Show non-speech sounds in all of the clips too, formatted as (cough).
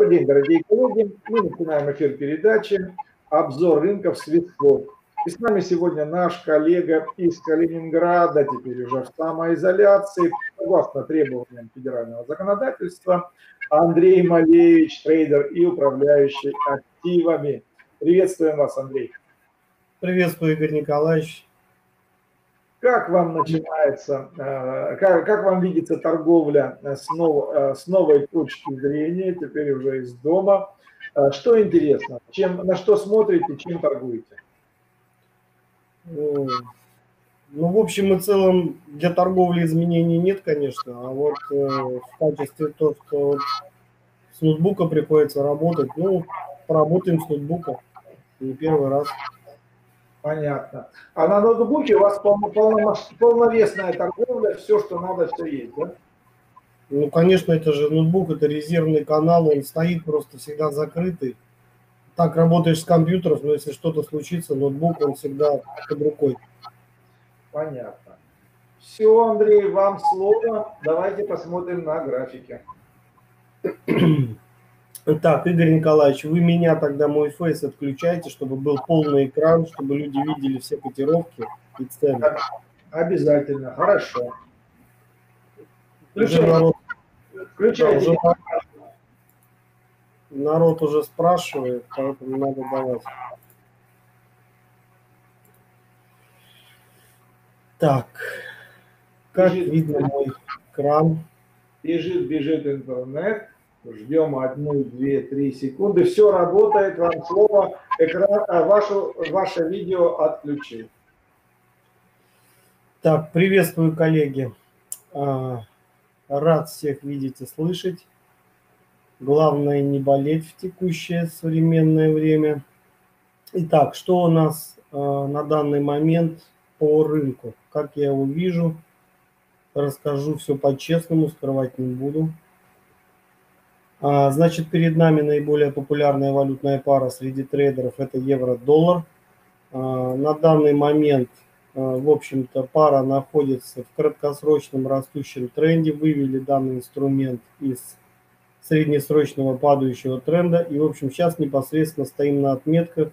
Добрый день, дорогие коллеги. Мы начинаем эфир передачи «Обзор рынков Свисфлот». И с нами сегодня наш коллега из Калининграда, теперь уже в самоизоляции, согласно требованиям федерального законодательства, Андрей Малевич, трейдер и управляющий активами. Приветствуем вас, Андрей. Приветствую, Игорь Николаевич. Как вам начинается, э, как, как вам видится торговля с, нов, э, с новой точки зрения, теперь уже из дома? Э, что интересно? Чем, на что смотрите, чем торгуете? Ну, в общем и целом, для торговли изменений нет, конечно. А вот в качестве того, что с ноутбука приходится работать, ну, поработаем с ноутбука. Не первый раз. Понятно. А на ноутбуке у вас полно, полно, полновесная торговля, все, что надо, все есть, да? Ну, конечно, это же ноутбук, это резервный канал, он стоит просто всегда закрытый. Так работаешь с компьютером, но если что-то случится, ноутбук, он всегда под рукой. Понятно. Все, Андрей, вам слово. Давайте посмотрим на графике. (clears throat) Так, Игорь Николаевич, вы меня тогда мой фейс отключаете, чтобы был полный экран, чтобы люди видели все котировки и цены. Обязательно, хорошо. Включайте. Народ, Включайте. Да, уже народ уже спрашивает, поэтому надо давать. Так, как бежит, видно мой экран? Бежит, бежит интернет. Ждем одну, две, три секунды. Все работает. Вам слово. Экран, а вашу, ваше видео отключил. Так, приветствую, коллеги. А, рад всех видеть и слышать. Главное не болеть в текущее современное время. Итак, что у нас а, на данный момент по рынку? Как я его вижу, расскажу все по-честному, скрывать не буду. А, значит, перед нами наиболее популярная валютная пара среди трейдеров – это евро-доллар. А, на данный момент, а, в общем-то, пара находится в краткосрочном растущем тренде. Вывели данный инструмент из среднесрочного падающего тренда. И, в общем, сейчас непосредственно стоим на отметках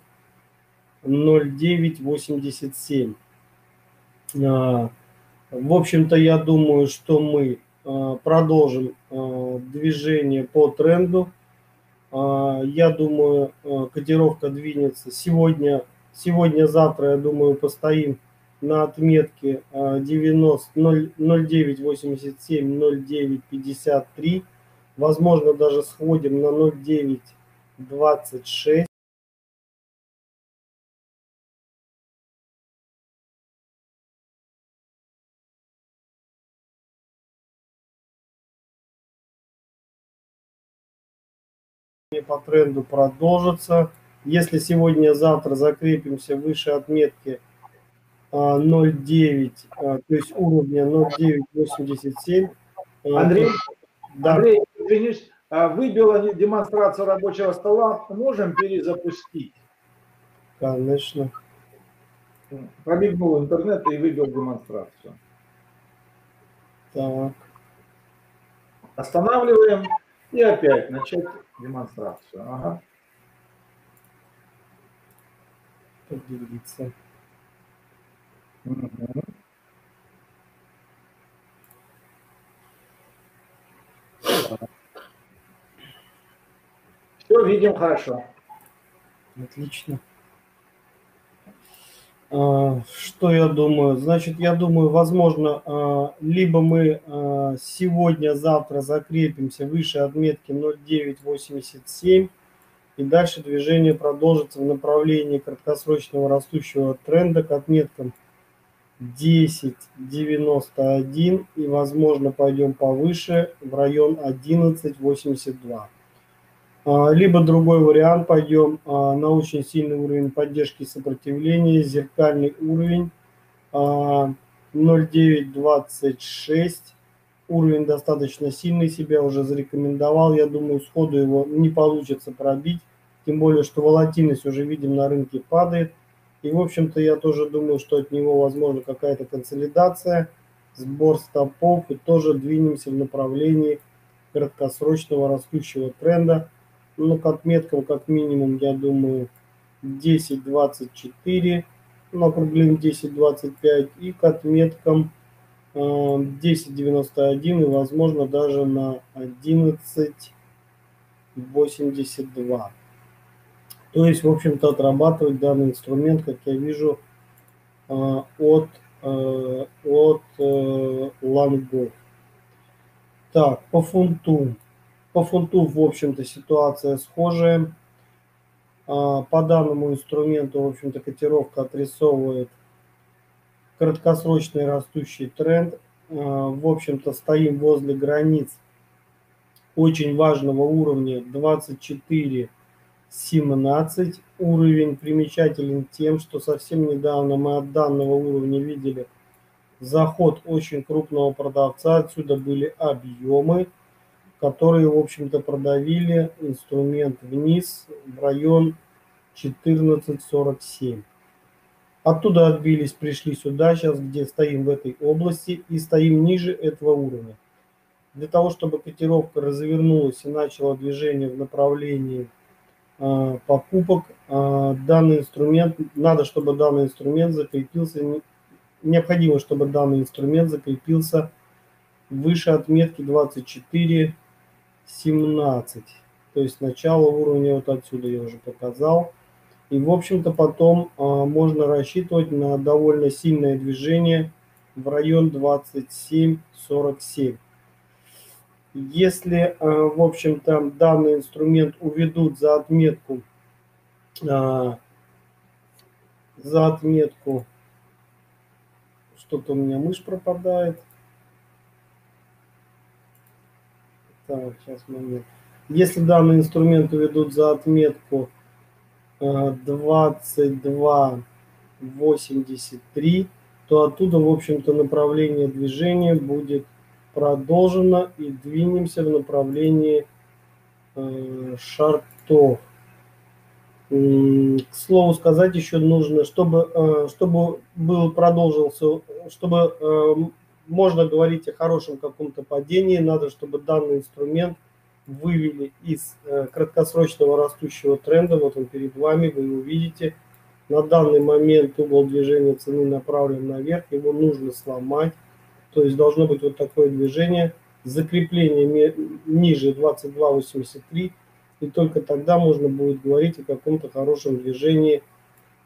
0,987. В общем-то, я думаю, что мы продолжим э, движение по тренду. Э, я думаю, котировка двинется сегодня, сегодня-завтра, я думаю, постоим на отметке 90, 0,987, 0,953. Возможно, даже сходим на 0,926. По тренду продолжится. Если сегодня-завтра закрепимся выше отметки 0,9, а, а, то есть уровня 0,987. А, Андрей, да. Андрей, извинись, выбила демонстрацию рабочего стола. Можем перезапустить? Конечно. Пробегнул интернет и выбил демонстрацию. Так. Останавливаем и опять начать демонстрацию. Ага. Поделиться. Угу. Все видим хорошо. Отлично. А, что я думаю? Значит, я думаю, возможно, а, либо мы а, сегодня-завтра закрепимся выше отметки 0,987, и дальше движение продолжится в направлении краткосрочного растущего тренда к отметкам 10.91 и, возможно, пойдем повыше в район 11.82. А, либо другой вариант, пойдем а, на очень сильный уровень поддержки и сопротивления, зеркальный уровень 0,926. А, уровень достаточно сильный, себя уже зарекомендовал. Я думаю, сходу его не получится пробить. Тем более, что волатильность уже видим на рынке падает. И, в общем-то, я тоже думаю, что от него возможно какая-то консолидация, сбор стопов и тоже двинемся в направлении краткосрочного растущего тренда Ну, к отметкам как минимум, я думаю, 10.24, ну, округлим 10.25, и к отметкам 10.91 э, и, возможно, даже на 11.82. То есть, в общем-то, отрабатывать данный инструмент, как я вижу, э, от, э, от лонгов. Так, по фунту. По фунту, в общем-то, ситуация схожая. А, по данному инструменту, в общем-то, котировка отрисовывает краткосрочный растущий тренд. А, в общем-то, стоим возле границ очень важного уровня 24.17. Уровень примечателен тем, что совсем недавно мы от данного уровня видели заход очень крупного продавца. Отсюда были объемы которые, в общем-то, продавили инструмент вниз в район 14.47. Оттуда отбились, пришли сюда, сейчас где стоим в этой области и стоим ниже этого уровня. Для того, чтобы котировка развернулась и начала движение в направлении э, покупок, э, данный инструмент, надо, чтобы данный инструмент закрепился, необходимо, чтобы данный инструмент закрепился выше отметки 24 17. То есть начало уровня вот отсюда я уже показал. И в общем-то потом а, можно рассчитывать на довольно сильное движение в район 27-47. Если, а, в общем-то, данный инструмент уведут за отметку, а, за отметку, что-то у меня мышь пропадает, Так, сейчас момент. Если данный инструмент уведут за отметку 22.83, э, то оттуда, в общем-то, направление движения будет продолжено и двинемся в направлении э, шартов. К слову сказать, еще нужно, чтобы, э, чтобы был продолжился, чтобы можно говорить о хорошем каком-то падении, надо, чтобы данный инструмент вывели из э, краткосрочного растущего тренда. Вот он перед вами, вы его видите. На данный момент угол движения цены направлен наверх, его нужно сломать. То есть должно быть вот такое движение, закрепление ниже 22.83, и только тогда можно будет говорить о каком-то хорошем движении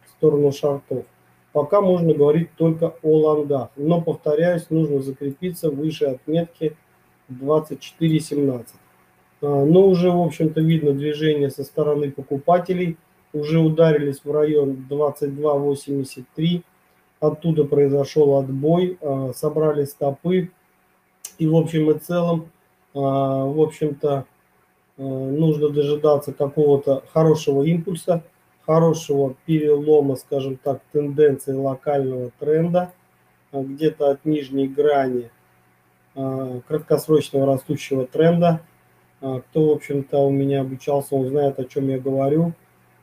в сторону шартов. Пока можно говорить только о лонгах. Но, повторяюсь, нужно закрепиться выше отметки 24.17. А, но уже, в общем-то, видно движение со стороны покупателей. Уже ударились в район 22.83. Оттуда произошел отбой, а, собрали стопы. И в общем и целом, а, в общем-то, нужно дожидаться какого-то хорошего импульса – хорошего перелома, скажем так, тенденции локального тренда, а, где-то от нижней грани а, краткосрочного растущего тренда. А, кто, в общем-то, у меня обучался, он знает, о чем я говорю.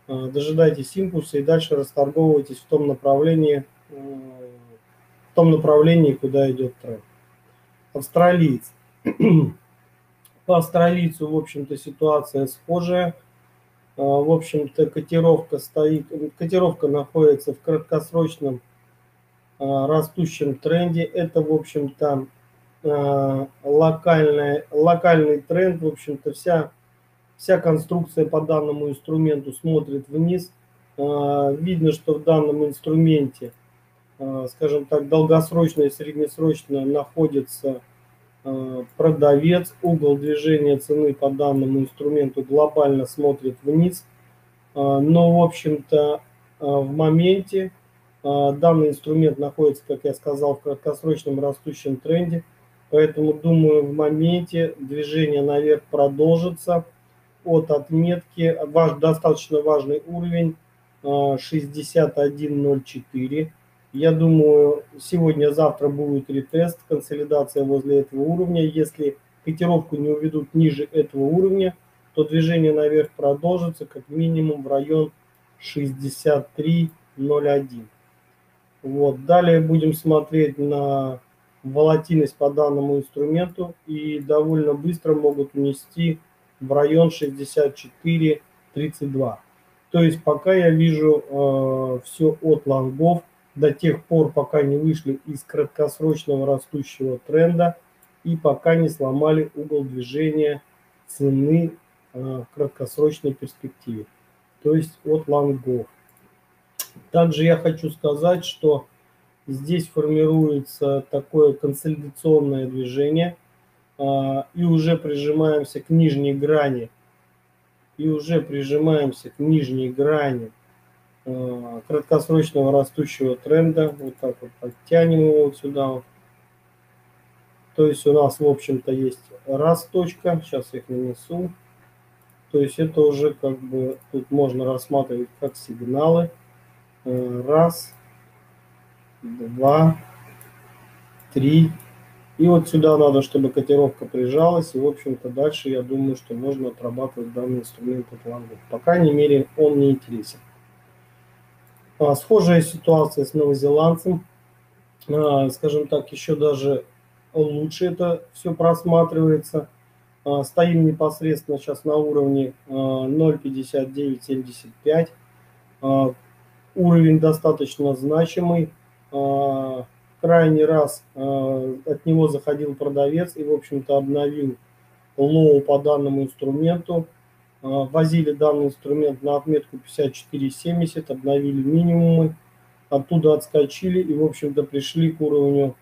Дожидайтесь импульса и дальше расторговывайтесь в том направлении, в том направлении, куда идет тренд. Австралиец. (clears throat) По австралийцу, в общем-то, ситуация схожая – в общем-то, котировка стоит, котировка находится в краткосрочном а, растущем тренде. Это, в общем-то, а, локальный, локальный тренд. В общем-то, вся, вся конструкция по данному инструменту смотрит вниз. Видно, что в данном инструменте, скажем так, долгосрочно и среднесрочно находится продавец, угол движения цены по данному инструменту глобально смотрит вниз. Э, но, в общем-то, э, в моменте данный инструмент находится, как я сказал, в краткосрочном растущем тренде. Поэтому, думаю, в моменте движение наверх продолжится от отметки, ваш, достаточно важный уровень 61.04. Я думаю, сегодня-завтра будет ретест, консолидация возле этого уровня. Если котировку не уведут ниже этого уровня, то движение наверх продолжится как минимум в район 63.01. Вот. Далее будем смотреть на волатильность по данному инструменту и довольно быстро могут унести в район 64.32. То есть пока я вижу э, все от лонгов до тех пор, пока не вышли из краткосрочного растущего тренда и пока не сломали угол движения цены э, в краткосрочной перспективе. То есть от лонгов. Также я хочу сказать, что здесь формируется такое консолидационное движение э, и уже прижимаемся к нижней грани и уже прижимаемся к нижней грани краткосрочного растущего тренда. Вот так вот подтянем его вот сюда. То есть у нас, в общем-то, есть раз точка. Сейчас их нанесу. То есть это уже как бы тут можно рассматривать как сигналы. Э, раз, два, три, и вот сюда надо, чтобы котировка прижалась. И, в общем-то, дальше я думаю, что можно отрабатывать данный инструмент от лонгов. По крайней мере, он не интересен. А, схожая ситуация с новозеландцем. А, скажем так, еще даже лучше это все просматривается. А, стоим непосредственно сейчас на уровне 0.5975. А, уровень достаточно значимый. Крайний раз от него заходил продавец и, в общем-то, обновил low по данному инструменту. Э, возили данный инструмент на отметку 54.70, обновили минимумы, оттуда отскочили и, в общем-то, пришли к уровню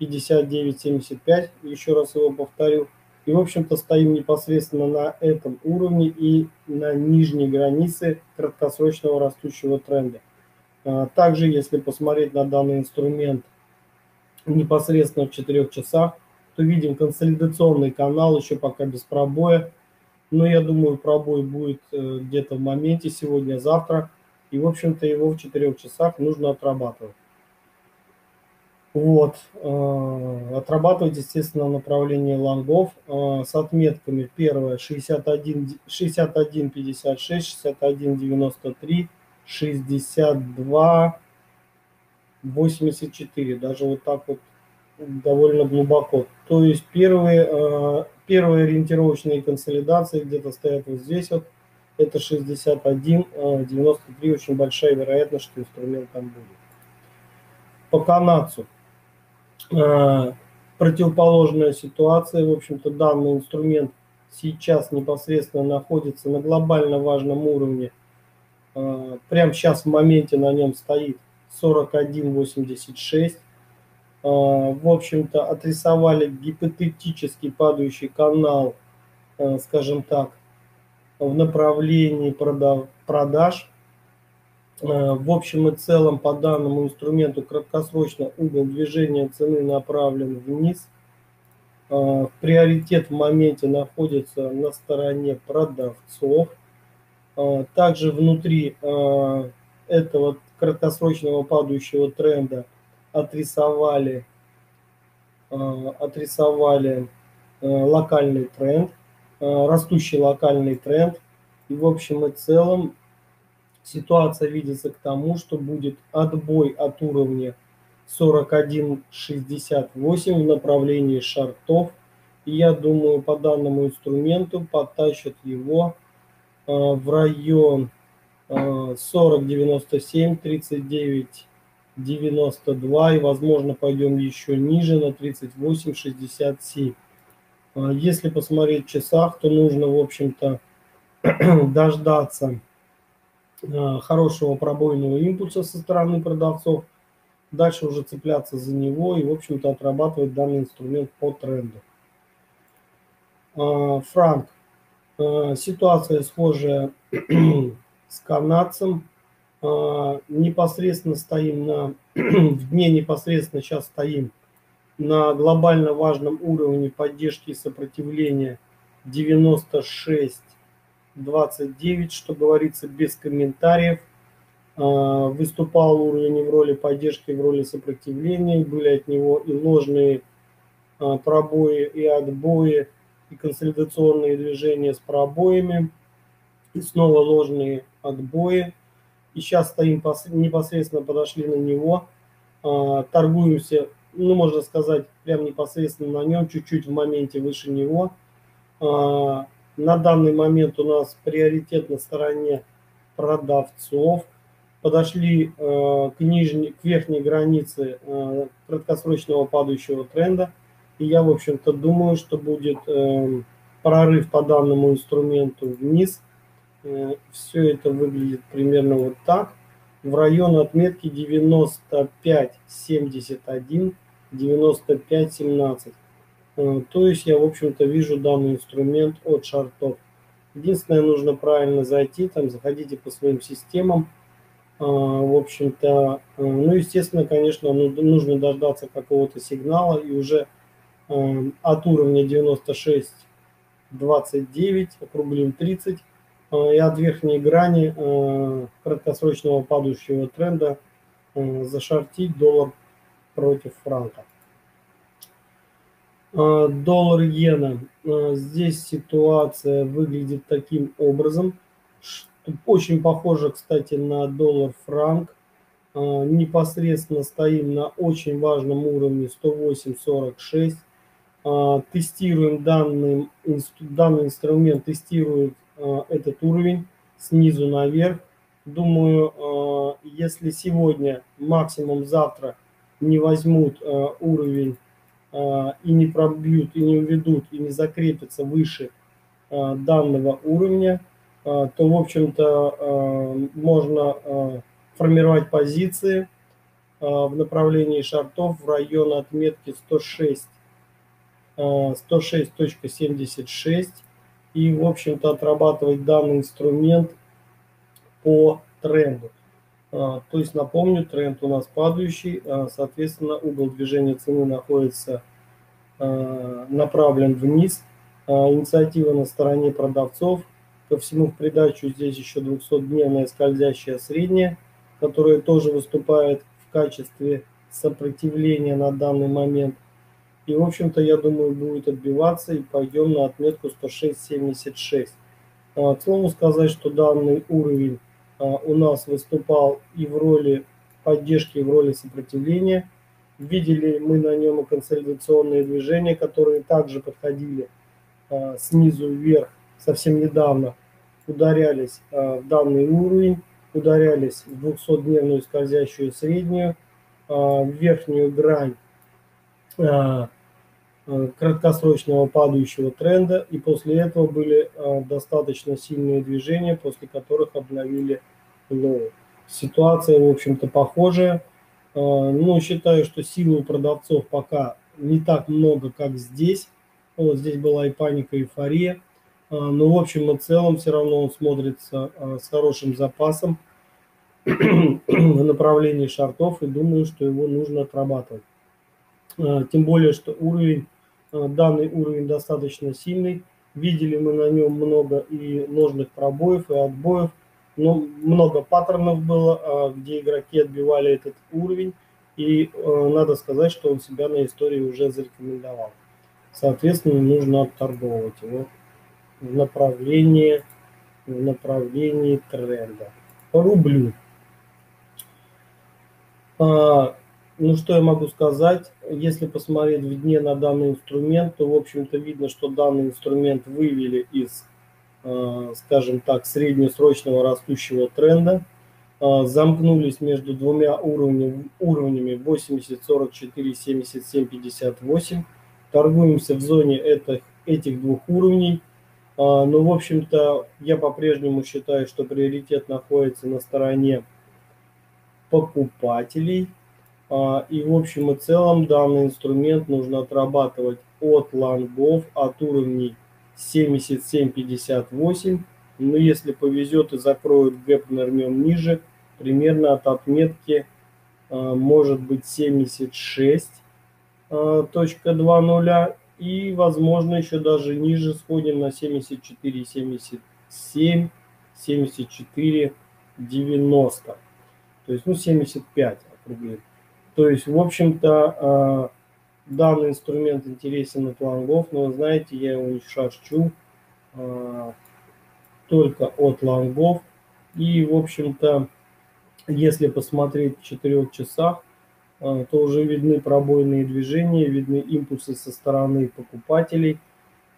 59.75, еще раз его повторю. И, в общем-то, стоим непосредственно на этом уровне и на нижней границе краткосрочного растущего тренда. Э, также, если посмотреть на данный инструмент непосредственно в 4 часах, то видим консолидационный канал еще пока без пробоя. Но я думаю, пробой будет э, где-то в моменте сегодня-завтра. И, в общем-то, его в 4 часах нужно отрабатывать. Вот. Э, отрабатывать, естественно, направление лонгов э, с отметками. Первое 61, 61 56, 61 93, 62 84, даже вот так вот довольно глубоко. То есть первые, первые ориентировочные консолидации где-то стоят вот здесь вот. Это 61, 93, э, очень большая вероятность, что инструмент там будет. По канадцу. Э, противоположная ситуация. В общем-то, данный инструмент сейчас непосредственно находится на глобально важном уровне. Прямо сейчас в моменте на нем стоит 41,86. А, в общем-то, отрисовали гипотетический падающий канал, а, скажем так, в направлении продаж. А, в общем и целом, по данному инструменту краткосрочно угол движения цены направлен вниз. Приоритет в моменте находится на стороне продавцов. Также внутри этого краткосрочного падающего тренда отрисовали, э, отрисовали э, локальный тренд, э, растущий локальный тренд. И в общем и целом ситуация видится к тому, что будет отбой от уровня 41.68 в направлении шартов. И я думаю, по данному инструменту потащат его в район 40, 97, 39, 92 и, возможно, пойдем еще ниже на 38, 67. А, если посмотреть в часах, то нужно, в общем-то, (clears throat) дождаться а, хорошего пробойного импульса со стороны продавцов, дальше уже цепляться за него и, в общем-то, отрабатывать данный инструмент по тренду. А, франк. Ситуация схожая (clears throat) с канадцем. А, непосредственно стоим на, (clears throat) в дне непосредственно сейчас стоим на глобально важном уровне поддержки и сопротивления 96.29, что говорится без комментариев. А, выступал уровень в роли поддержки, в роли сопротивления, были от него и ложные а, пробои, и отбои, и консолидационные движения с пробоями, и снова ложные отбои. И сейчас стоим непосредственно подошли на него, а, торгуемся, ну можно сказать, прям непосредственно на нем, чуть-чуть в моменте выше него. А, На данный момент у нас приоритет на стороне продавцов. Подошли э, к, нижней, к верхней границе краткосрочного падающего тренда. И я, в общем-то, думаю, что будет э, прорыв по данному инструменту вниз. Э, все это выглядит примерно вот так. В район отметки 95.71, 95.17. Э, то есть я, в общем-то, вижу данный инструмент от шартов. Единственное, нужно правильно зайти, там заходите по своим системам. Э, в общем-то, ну, естественно, конечно, ну, нужно дождаться какого-то сигнала и уже от уровня 96.29 округлим 30 и от верхней грани краткосрочного падающего тренда зашортить доллар против франка. Доллар иена. Здесь ситуация выглядит таким образом. Очень похоже, кстати, на доллар франк. Непосредственно стоим на очень важном уровне 108.46. Тестируем данный, данный инструмент, тестирует этот уровень снизу наверх. Думаю, если сегодня, максимум завтра не возьмут уровень а, и не пробьют, и не уведут, и не закрепятся выше а, данного уровня, а, то, в общем-то, можно формировать позиции в направлении шартов в район отметки 106, 106.76 и, в общем-то, отрабатывать данный инструмент по тренду. А, то есть, напомню, тренд у нас падающий, а, соответственно, угол движения цены находится а, направлен вниз. Инициатива на стороне продавцов. Ко всему в придачу здесь еще 200-дневная скользящая средняя, которая тоже выступает в качестве сопротивления на данный момент. И, в общем-то, я думаю, будет отбиваться и пойдем на отметку 106.76. К слову сказать, что данный уровень а, у нас выступал и в роли поддержки, и в роли сопротивления. Видели мы на нем и консолидационные движения, которые также подходили а, снизу вверх совсем недавно, ударялись а, в данный уровень, ударялись в 200-дневную скользящую среднюю, в верхнюю грань краткосрочного падающего тренда, и после этого были достаточно сильные движения, после которых обновили ну, ситуация, в общем-то, похожая. Но считаю, что силы у продавцов пока не так много, как здесь. Вот здесь была и паника, и эйфория. Но в общем и целом все равно он смотрится с хорошим запасом (clears throat) в направлении шартов и думаю, что его нужно отрабатывать. Тем более, что уровень, данный уровень достаточно сильный. Видели мы на нем много и ножных пробоев, и отбоев – ну, много паттернов было, а, где игроки отбивали этот уровень, и э, надо сказать, что он себя на истории уже зарекомендовал. Соответственно, нужно отторговывать его в направлении, в направлении тренда. По рублю. Ну, что я могу сказать? Если посмотреть в дне на данный инструмент, то, в общем-то, видно, что данный инструмент вывели из Э, скажем так, среднесрочного растущего тренда. Э, замкнулись между двумя уровнями, уровнями 80, 44, 77, 58. Торгуемся в зоне этих, этих двух уровней. Э, но, в общем-то, я по-прежнему считаю, что приоритет находится на стороне покупателей. И в общем и целом данный инструмент нужно отрабатывать от лонгов, от уровней 77,58. Но если повезет и закроют гэп нырнем ниже, примерно от отметки а, может быть 76.20 а, и возможно еще даже ниже сходим на 74,77, 74,90. То есть, ну, 75 округлим. То есть, в общем-то, а, данный инструмент интересен от лонгов, но знаете, я его шарчу а, только от лонгов. И, в общем-то, если посмотреть в 4 часах, а, то уже видны пробойные движения, видны импульсы со стороны покупателей.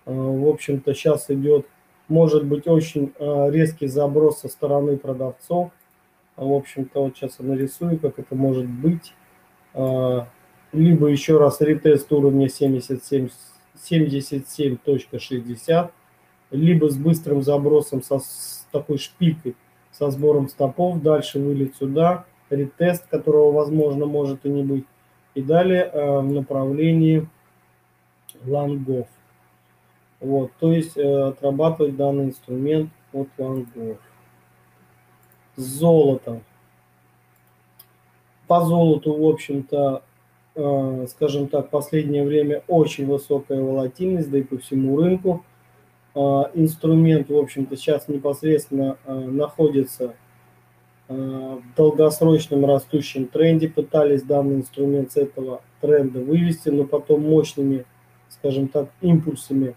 В общем-то, сейчас идет может быть очень резкий заброс со стороны продавцов. В общем-то, вот сейчас я нарисую, как это может быть. Либо еще раз ретест уровня 77, 77.60, либо с быстрым забросом со, с такой шпилькой, со сбором стопов, дальше вылет сюда, ретест, которого, возможно, может и не быть, и далее э, в направлении лонгов. Вот, то есть э, отрабатывать данный инструмент от лонгов. Золото. По золоту, в общем-то, э, скажем так, в последнее время очень высокая волатильность, да и по всему рынку. Э, инструмент, в общем-то, сейчас непосредственно э, находится в долгосрочном растущем тренде. Пытались данный инструмент с этого тренда вывести, но потом мощными, скажем так, импульсами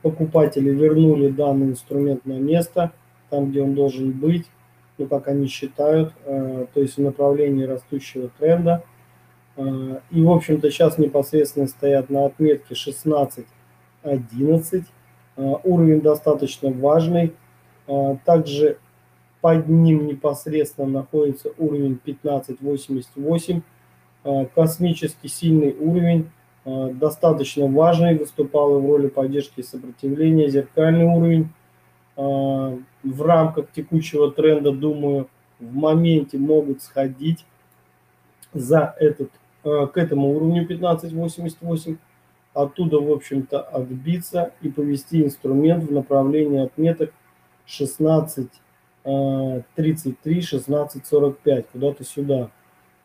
покупатели вернули данный инструмент на место, там, где он должен быть, но пока не считают, то есть в направлении растущего тренда – Э, и, в общем-то, сейчас непосредственно стоят на отметке 16-11. Э, уровень достаточно важный. Э, также под ним непосредственно находится уровень 1588. Космически сильный уровень, достаточно важный, выступал в роли поддержки и сопротивления. Зеркальный уровень в рамках текущего тренда, думаю, в моменте могут сходить за этот Э, к этому уровню 1588, оттуда, в общем-то, отбиться и повести инструмент в направлении отметок 16 33, 16, 45, куда-то сюда.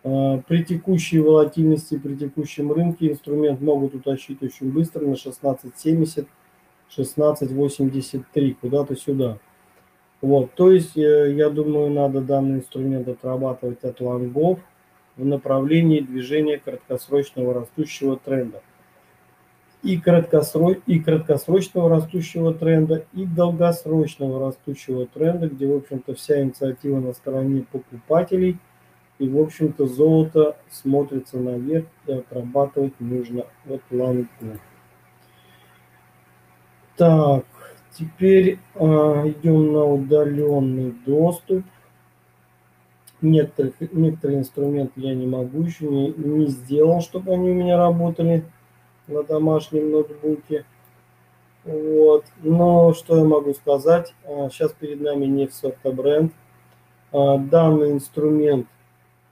Э, при текущей волатильности, при текущем рынке инструмент могут утащить очень быстро на 1670, 1683, куда-то сюда. Вот, то есть, э, я думаю, надо данный инструмент отрабатывать от лонгов, в направлении движения краткосрочного растущего тренда. И, краткосро... и краткосрочного растущего тренда, и долгосрочного растущего тренда, где, в общем-то, вся инициатива на стороне покупателей. И, в общем-то, золото смотрится наверх и отрабатывать нужно вот лангу. Так, теперь э, идем на удаленный доступ некоторых, некоторые инструменты я не могу еще, не, не сделал, чтобы они у меня работали на домашнем ноутбуке. Вот. Но что я могу сказать? Сейчас а, перед нами не бренд. А, данный инструмент,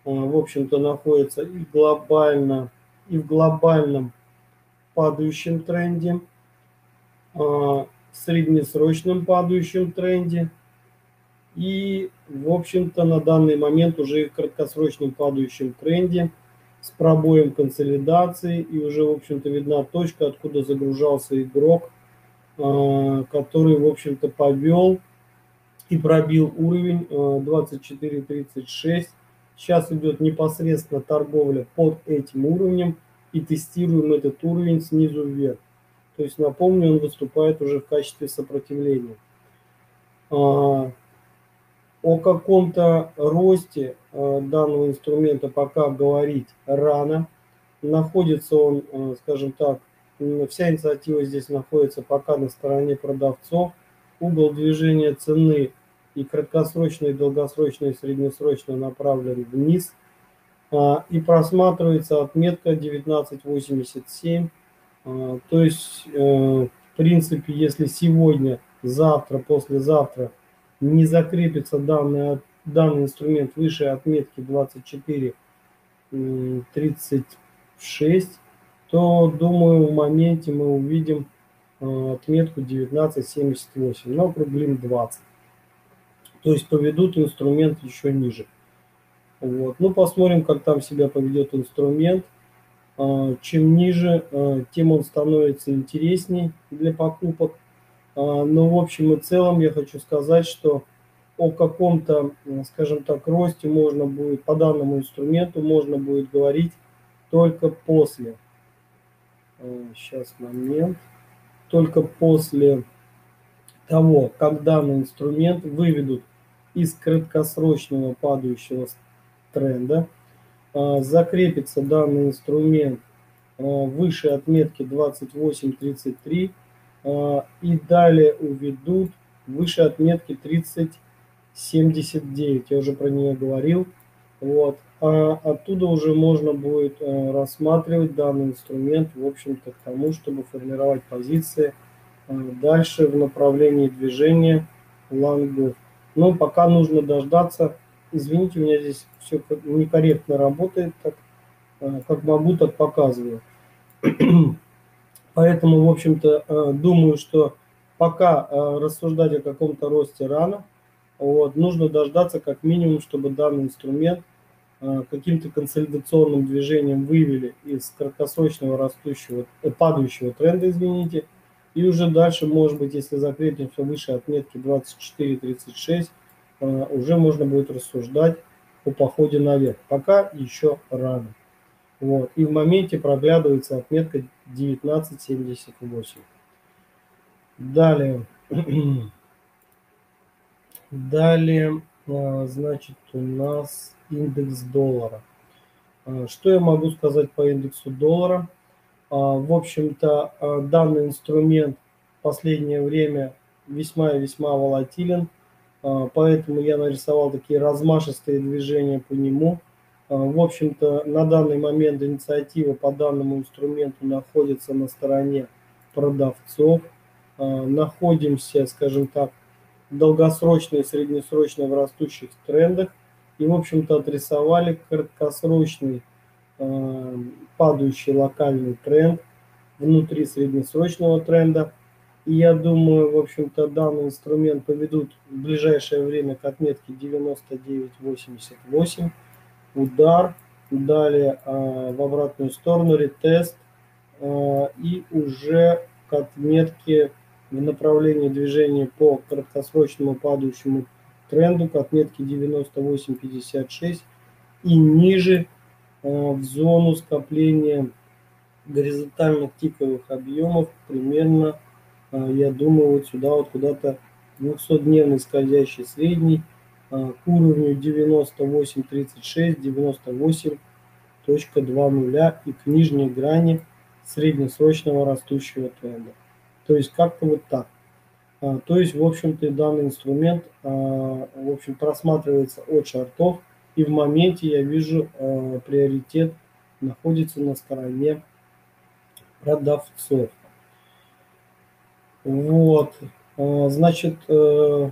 в общем-то, находится и глобально, и в глобальном падающем тренде, в среднесрочном падающем тренде – и, в общем-то, на данный момент уже в краткосрочном падающем тренде с пробоем консолидации и уже, в общем-то, видна точка, откуда загружался игрок, а, который, в общем-то, повел и пробил уровень 24.36. А, Сейчас идет непосредственно торговля под этим уровнем и тестируем этот уровень снизу вверх. То есть, напомню, он выступает уже в качестве сопротивления. А, о каком-то росте э, данного инструмента пока говорить рано. Находится он, э, скажем так, вся инициатива здесь находится пока на стороне продавцов. Угол движения цены и краткосрочный, и долгосрочный, и среднесрочно направлен вниз. А, и просматривается отметка 1987. А, то есть, э, в принципе, если сегодня, завтра, послезавтра – не закрепится данный, данный инструмент выше отметки 24.36, то, думаю, в моменте мы увидим э, отметку 19.78, но округлим 20. То есть поведут инструмент еще ниже. Вот. Ну, посмотрим, как там себя поведет инструмент. Э, чем ниже, э, тем он становится интересней для покупок. А, но в общем и целом я хочу сказать, что о каком-то, скажем так, росте можно будет, по данному инструменту можно будет говорить только после, сейчас а, момент, только после того, как данный инструмент выведут из краткосрочного падающего тренда, а, закрепится данный инструмент выше отметки 28.33, и далее уведут выше отметки 30.79. Я уже про нее говорил. Вот. А оттуда уже можно будет рассматривать данный инструмент, в общем-то, к тому, чтобы формировать позиции дальше в направлении движения лонгов. Но пока нужно дождаться. Извините, у меня здесь все некорректно работает, так, э, как могу, так показываю. (clears throat) Поэтому, в общем-то, думаю, что пока рассуждать о каком-то росте рано. Вот, нужно дождаться как минимум, чтобы данный инструмент – Э, каким-то консолидационным движением вывели из краткосрочного растущего, э, падающего тренда, извините, и уже дальше, может быть, если закрепимся выше отметки 24-36, э, уже можно будет рассуждать о походе наверх. Пока еще рано. Вот. И в моменте проглядывается отметка 19.78. Далее. (clears throat) Далее, значит, у нас индекс доллара. А, что я могу сказать по индексу доллара? В общем-то, данный инструмент в последнее время весьма и весьма волатилен, поэтому я нарисовал такие размашистые движения по нему. В общем-то, на данный момент инициатива по данному инструменту находится на стороне продавцов. Находимся, скажем так, долгосрочно и среднесрочно в растущих трендах – и, в общем-то, отрисовали краткосрочный падающий локальный тренд внутри среднесрочного тренда. И я думаю, в общем-то, данный инструмент поведут в ближайшее время к отметке 99.88. Удар, далее э, в обратную сторону ретест э, и уже к отметке в направлении движения по краткосрочному падающему тренду к отметке 98.56 и ниже э, в зону скопления горизонтальных тиковых объемов примерно, я думаю, вот сюда вот куда-то 200-дневный скользящий средний э, к уровню 98.36, 98.20 и к нижней грани среднесрочного растущего тренда. То есть как-то вот так. А, то есть, в общем-то, данный инструмент, а, в общем, просматривается от шартов, и в моменте я вижу а, приоритет находится на стороне продавцов. Вот, значит, э,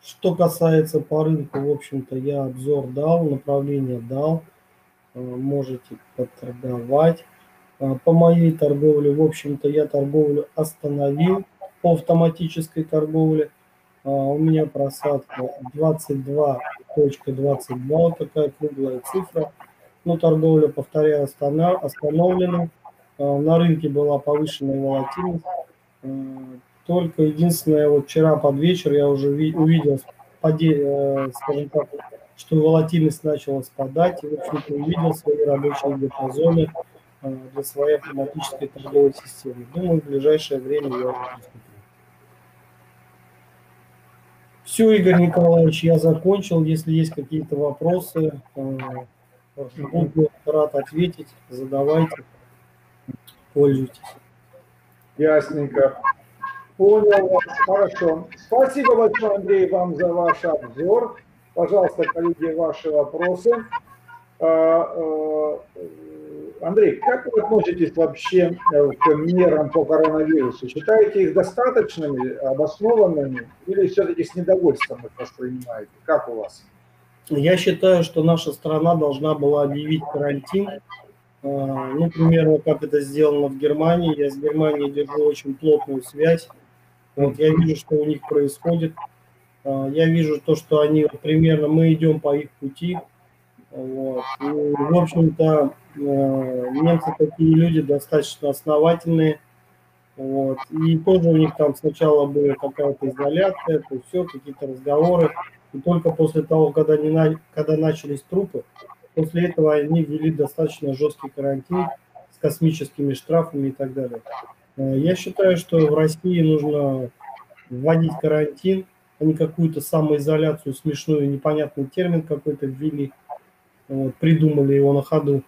что касается по рынку, в общем-то, я обзор дал, направление дал, можете поторговать. По моей торговле, в общем-то, я торговлю остановил по автоматической торговле. А, у меня просадка 22.22, .22, вот такая круглая цифра. Но торговля, повторяю, остановлена. А, на рынке была повышенная волатильность. А, только единственное, вот вчера под вечер я уже увидел, э, скажем так, что волатильность начала спадать, и, в общем-то, увидел свои рабочие диапазоны для своей автоматической торговой системы. Думаю, в ближайшее время я уже Все, Игорь Николаевич, я закончил. Если есть какие-то вопросы, буду рад ответить. Задавайте, пользуйтесь. Ясненько. Понял вас. Хорошо. Спасибо большое, Андрей, вам за ваш обзор. Пожалуйста, коллеги, ваши вопросы. А, э, Андрей, как вы относитесь вообще э, к мерам по коронавирусу? Считаете их достаточными, обоснованными или все-таки с недовольством их воспринимаете? Как у вас? Я считаю, что наша страна должна была объявить карантин. А, ну, примерно, как это сделано в Германии. Я с Германией держу очень плотную связь. Вот я вижу, что у них происходит. А, я вижу то, что они примерно, мы идем по их пути. Вот. И, в общем-то, Э, немцы такие люди достаточно основательные. Вот. И тоже у них там сначала была какая-то изоляция, то все, какие-то разговоры. И только после того, когда, они, когда начались трупы, после этого они ввели достаточно жесткий карантин с космическими штрафами и так далее. Э, я считаю, что в России нужно вводить карантин, а не какую-то самоизоляцию, смешную, непонятный термин какой-то ввели, вот, придумали его на ходу.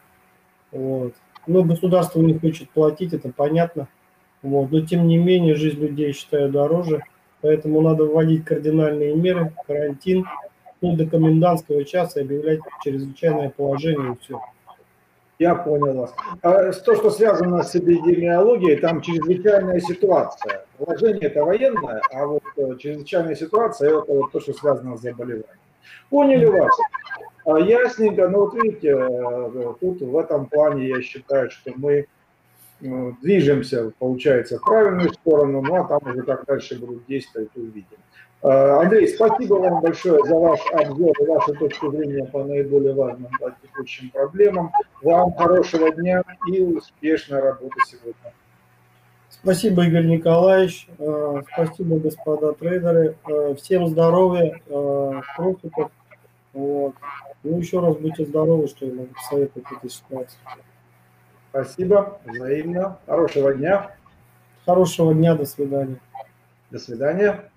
Вот. Но государство не хочет платить, это понятно. Вот. Но тем не менее, жизнь людей считаю дороже. Поэтому надо вводить кардинальные меры, карантин, ну, до комендантского часа объявлять чрезвычайное положение и все. Я понял вас. А то, что связано с эпидемиологией, там чрезвычайная ситуация. Положение это военное, а вот э, чрезвычайная ситуация это вот то, что связано с заболеванием. Поняли вас? А, ясненько, но вот видите, э, тут в этом плане я считаю, что мы э, движемся, получается, в правильную сторону, ну а там уже как дальше будут действовать, увидим. А, Андрей, спасибо вам большое за ваш обзор и вашу точку зрения по наиболее важным да, текущим проблемам. Вам хорошего дня и успешной работы сегодня. Спасибо, Игорь Николаевич. А, спасибо, господа трейдеры. Всем здоровья, профитов. Вот. Ну, еще раз будьте здоровы, что я могу посоветовать в этой ситуации. Спасибо, взаимно. Хорошего дня. Хорошего дня, до свидания. До свидания.